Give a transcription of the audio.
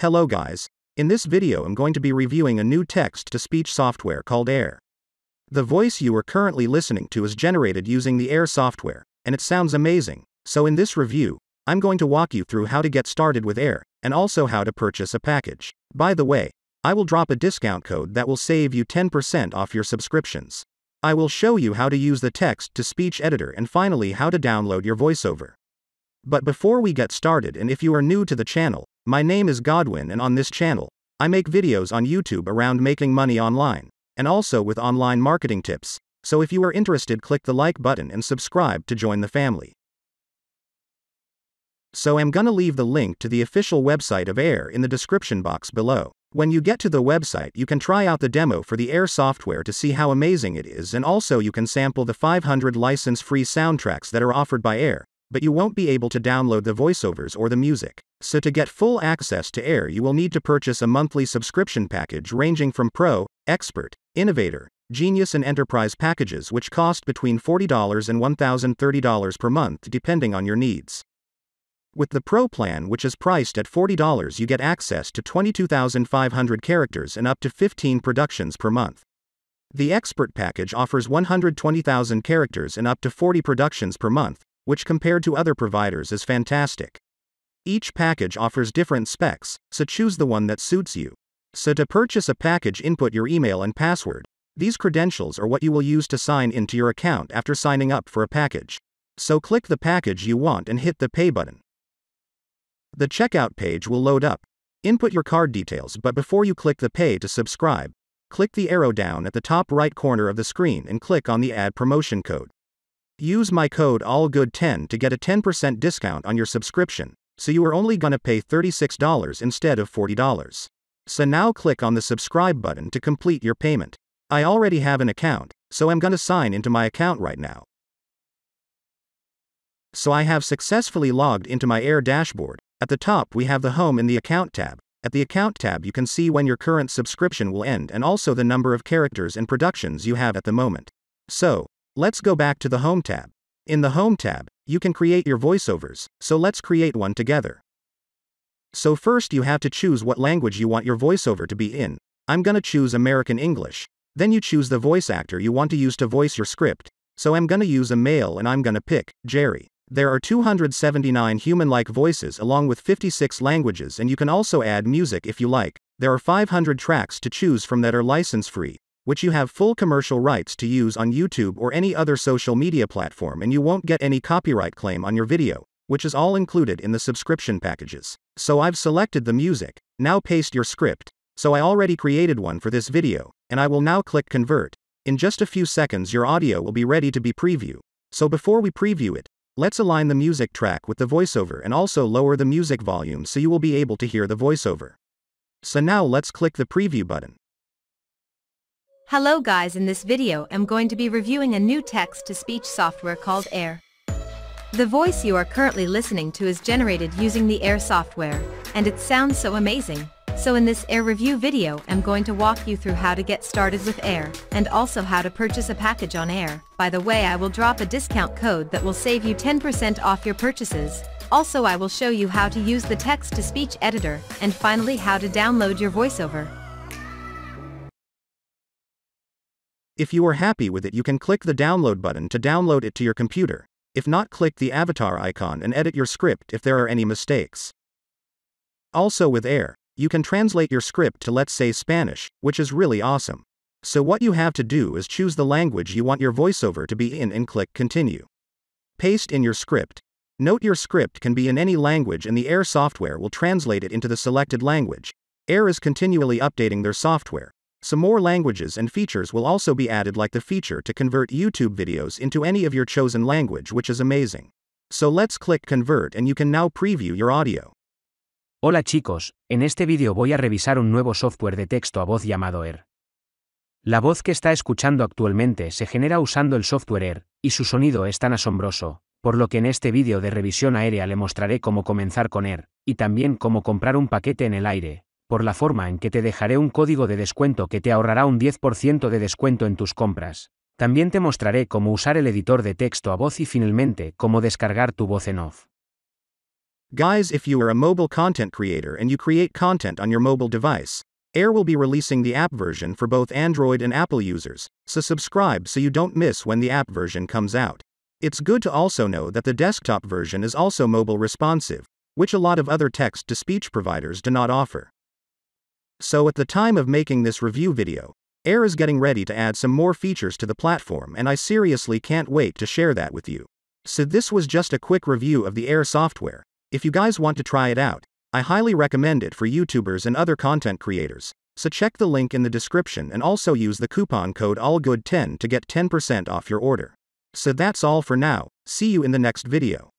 Hello guys. In this video I'm going to be reviewing a new text-to-speech software called Air. The voice you are currently listening to is generated using the Air software, and it sounds amazing. So in this review, I'm going to walk you through how to get started with Air, and also how to purchase a package. By the way, I will drop a discount code that will save you 10% off your subscriptions. I will show you how to use the text-to-speech editor and finally how to download your voiceover. But before we get started and if you are new to the channel, my name is Godwin and on this channel, I make videos on YouTube around making money online, and also with online marketing tips, so if you are interested click the like button and subscribe to join the family. So I'm gonna leave the link to the official website of Air in the description box below. When you get to the website you can try out the demo for the Air software to see how amazing it is and also you can sample the 500 license-free soundtracks that are offered by Air, but you won't be able to download the voiceovers or the music. So to get full access to AIR you will need to purchase a monthly subscription package ranging from Pro, Expert, Innovator, Genius and Enterprise packages which cost between $40 and $1,030 per month depending on your needs. With the Pro plan which is priced at $40 you get access to 22,500 characters and up to 15 productions per month. The Expert package offers 120,000 characters and up to 40 productions per month, which compared to other providers is fantastic. Each package offers different specs, so choose the one that suits you. So to purchase a package input your email and password. These credentials are what you will use to sign into your account after signing up for a package. So click the package you want and hit the pay button. The checkout page will load up. Input your card details but before you click the pay to subscribe, click the arrow down at the top right corner of the screen and click on the add promotion code. Use my code ALLGOOD10 to get a 10% discount on your subscription, so you are only gonna pay $36 instead of $40. So now click on the subscribe button to complete your payment. I already have an account, so I'm gonna sign into my account right now. So I have successfully logged into my Air dashboard. At the top we have the Home in the Account tab. At the Account tab you can see when your current subscription will end and also the number of characters and productions you have at the moment. So, Let's go back to the Home tab. In the Home tab, you can create your voiceovers, so let's create one together. So first you have to choose what language you want your voiceover to be in. I'm gonna choose American English. Then you choose the voice actor you want to use to voice your script. So I'm gonna use a male and I'm gonna pick Jerry. There are 279 human-like voices along with 56 languages and you can also add music if you like. There are 500 tracks to choose from that are license-free, which you have full commercial rights to use on YouTube or any other social media platform and you won't get any copyright claim on your video, which is all included in the subscription packages. So I've selected the music, now paste your script. So I already created one for this video, and I will now click convert. In just a few seconds your audio will be ready to be preview. So before we preview it, let's align the music track with the voiceover and also lower the music volume so you will be able to hear the voiceover. So now let's click the preview button. Hello guys in this video I'm going to be reviewing a new text-to-speech software called AIR. The voice you are currently listening to is generated using the AIR software, and it sounds so amazing. So in this AIR review video I'm going to walk you through how to get started with AIR, and also how to purchase a package on AIR. By the way I will drop a discount code that will save you 10% off your purchases. Also I will show you how to use the text-to-speech editor, and finally how to download your voiceover. If you are happy with it you can click the download button to download it to your computer. If not click the avatar icon and edit your script if there are any mistakes. Also with Air, you can translate your script to let's say Spanish, which is really awesome. So what you have to do is choose the language you want your voiceover to be in and click continue. Paste in your script. Note your script can be in any language and the Air software will translate it into the selected language. Air is continually updating their software, some more languages and features will also be added like the feature to convert YouTube videos into any of your chosen language which is amazing. So let's click convert and you can now preview your audio. Hola chicos, en este vídeo voy a revisar un nuevo software de texto a voz llamado Air. La voz que está escuchando actualmente se genera usando el software Air, y su sonido es tan asombroso, por lo que en este vídeo de revisión aérea le mostraré cómo comenzar con Air, y también cómo comprar un paquete en el aire, por la forma en que te dejaré un código de descuento que te ahorrará un 10% de descuento en tus compras. También te mostraré cómo usar el editor de texto a voz y finalmente cómo descargar tu voz en off. Guys, if you are a mobile content creator and you create content on your mobile device, Air will be releasing the app version for both Android and Apple users, so subscribe so you don't miss when the app version comes out. It's good to also know that the desktop version is also mobile responsive, which a lot of other text to speech providers do not offer. So, at the time of making this review video, Air is getting ready to add some more features to the platform, and I seriously can't wait to share that with you. So, this was just a quick review of the Air software. If you guys want to try it out, I highly recommend it for YouTubers and other content creators. So, check the link in the description and also use the coupon code ALLGOOD10 to get 10% off your order. So, that's all for now. See you in the next video.